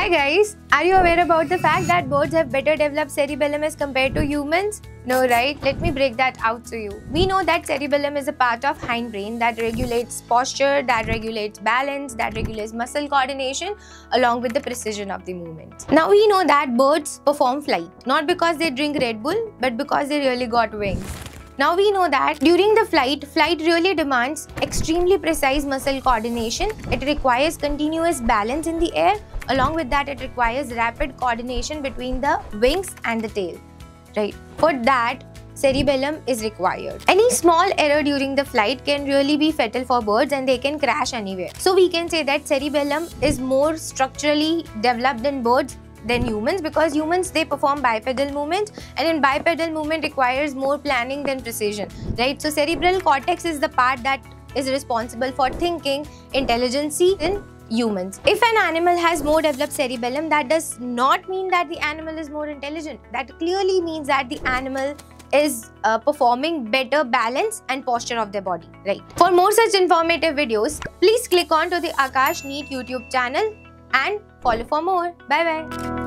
Hi guys, are you aware about the fact that birds have better developed cerebellum as compared to humans? No, right? Let me break that out to you. We know that cerebellum is a part of hindbrain that regulates posture, that regulates balance, that regulates muscle coordination along with the precision of the movement. Now we know that birds perform flight not because they drink Red Bull but because they really got wings. Now we know that during the flight, flight really demands extremely precise muscle coordination. It requires continuous balance in the air. Along with that, it requires rapid coordination between the wings and the tail. Right. For that, cerebellum is required. Any small error during the flight can really be fatal for birds and they can crash anywhere. So we can say that cerebellum is more structurally developed in birds than humans because humans they perform bipedal movements and in bipedal movement requires more planning than precision right so cerebral cortex is the part that is responsible for thinking intelligence in humans. If an animal has more developed cerebellum that does not mean that the animal is more intelligent. That clearly means that the animal is uh, performing better balance and posture of their body right? For more such informative videos please click on to the Aakash NEET youtube channel and follow for more. Bye bye